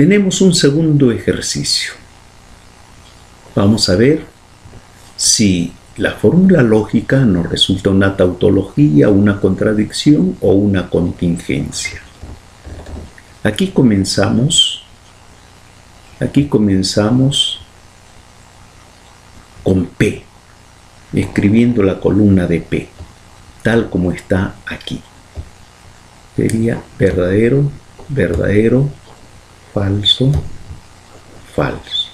Tenemos un segundo ejercicio. Vamos a ver si la fórmula lógica nos resulta una tautología, una contradicción o una contingencia. Aquí comenzamos, aquí comenzamos con P, escribiendo la columna de P, tal como está aquí. Sería verdadero, verdadero, falso, falso.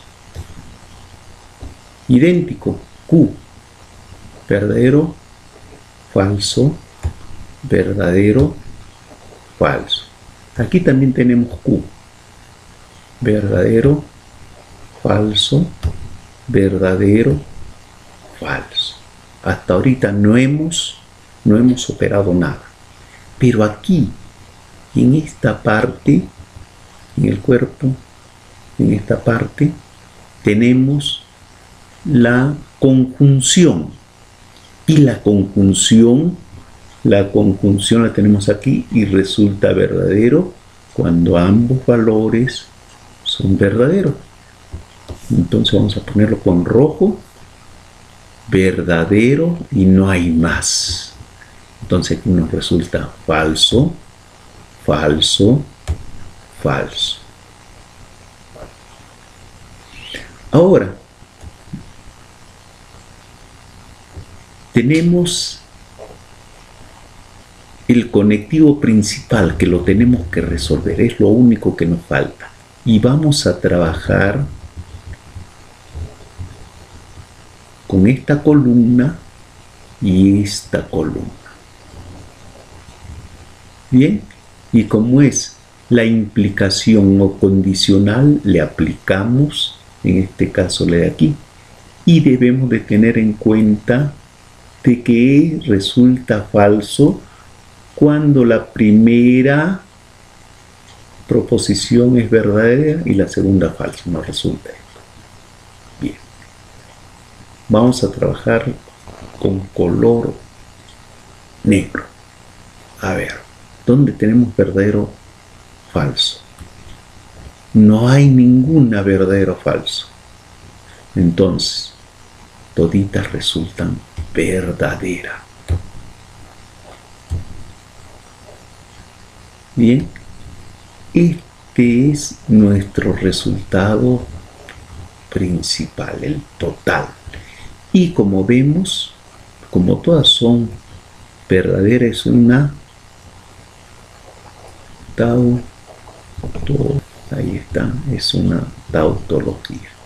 Idéntico, Q, verdadero, falso, verdadero, falso. Aquí también tenemos Q, verdadero, falso, verdadero, falso. Hasta ahorita no hemos, no hemos operado nada. Pero aquí, en esta parte, en el cuerpo, en esta parte, tenemos la conjunción. Y la conjunción, la conjunción la tenemos aquí y resulta verdadero cuando ambos valores son verdaderos. Entonces vamos a ponerlo con rojo, verdadero y no hay más. Entonces aquí nos resulta falso, falso, falso. Ahora, tenemos el conectivo principal que lo tenemos que resolver, es lo único que nos falta. Y vamos a trabajar con esta columna y esta columna. Bien, y como es la implicación o condicional, le aplicamos, en este caso la de aquí, y debemos de tener en cuenta de que resulta falso cuando la primera proposición es verdadera y la segunda falsa, no resulta esto. Bien. Vamos a trabajar con color negro. A ver, ¿dónde tenemos verdadero falso? No hay ninguna verdadero falso. Entonces, toditas resultan verdadera. Bien, este es nuestro resultado principal, el total. Y como vemos, como todas son verdaderas, es una tau, ahí está, es una tautología.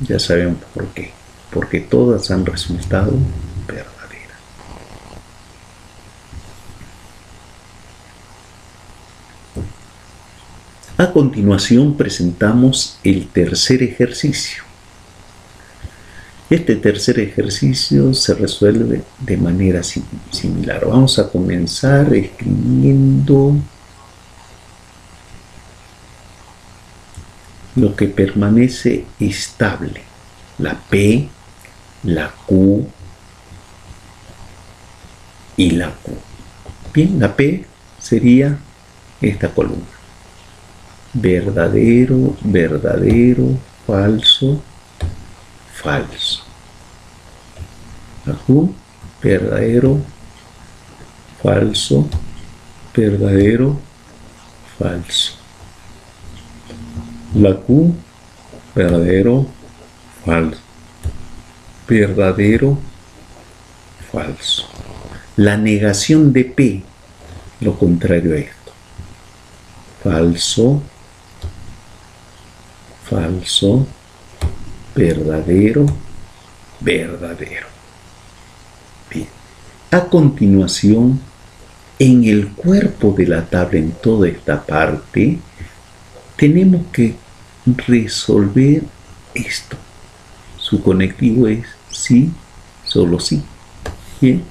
Ya sabemos por qué. Porque todas han resultado verdaderas. A continuación presentamos el tercer ejercicio. Este tercer ejercicio se resuelve de manera similar. Vamos a comenzar escribiendo lo que permanece estable, la P, la Q y la Q. Bien, la P sería esta columna. Verdadero, verdadero, falso, falso. Q, verdadero, falso, verdadero, falso. La Q, verdadero, falso. Verdadero, falso. La negación de P, lo contrario a esto. Falso, falso, verdadero, verdadero. A continuación, en el cuerpo de la tabla, en toda esta parte, tenemos que resolver esto. Su conectivo es sí, solo sí. Bien.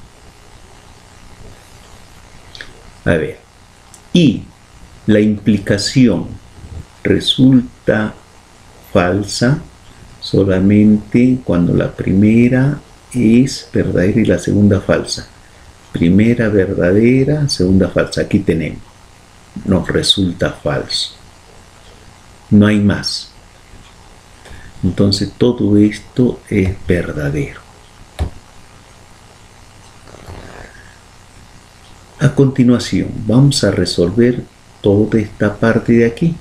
A ver. Y la implicación resulta falsa solamente cuando la primera es verdadera y la segunda falsa. Primera verdadera, segunda falsa. Aquí tenemos. nos resulta falso. No hay más. Entonces todo esto es verdadero. A continuación vamos a resolver toda esta parte de aquí.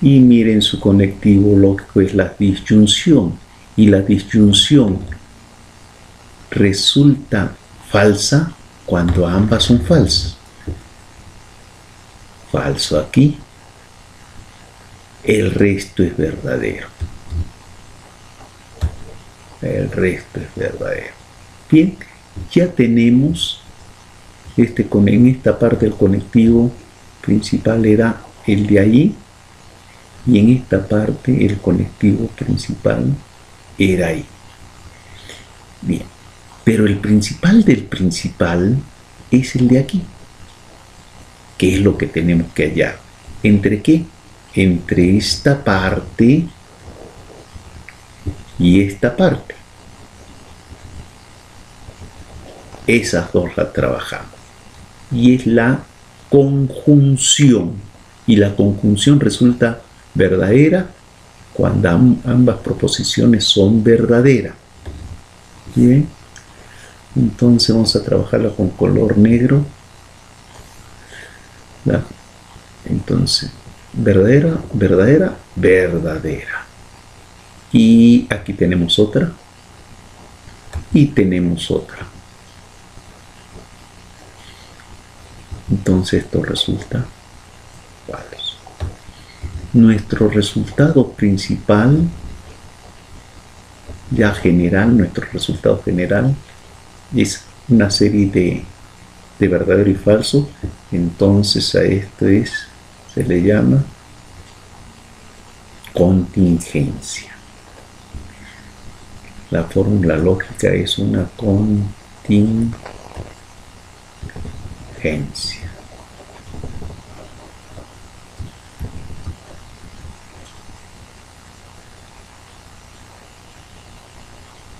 Y miren su conectivo lógico es la disyunción. Y la disyunción resulta falsa cuando ambas son falsas. Falso aquí. El resto es verdadero. El resto es verdadero. Bien, ya tenemos este, en esta parte del conectivo principal era el de ahí y en esta parte el conectivo principal era ahí. Bien, pero el principal del principal es el de aquí, que es lo que tenemos que hallar. ¿Entre qué? Entre esta parte y esta parte. Esas dos las trabajamos. Y es la conjunción. Y la conjunción resulta verdadera cuando ambas proposiciones son verdaderas. Bien. Entonces vamos a trabajarla con color negro. Entonces, verdadera, verdadera, verdadera. Y aquí tenemos otra. Y tenemos otra. Entonces esto resulta falso. Nuestro resultado principal, ya general, nuestro resultado general es una serie de, de verdadero y falso. Entonces a esto es, se le llama contingencia. La fórmula lógica es una contingencia.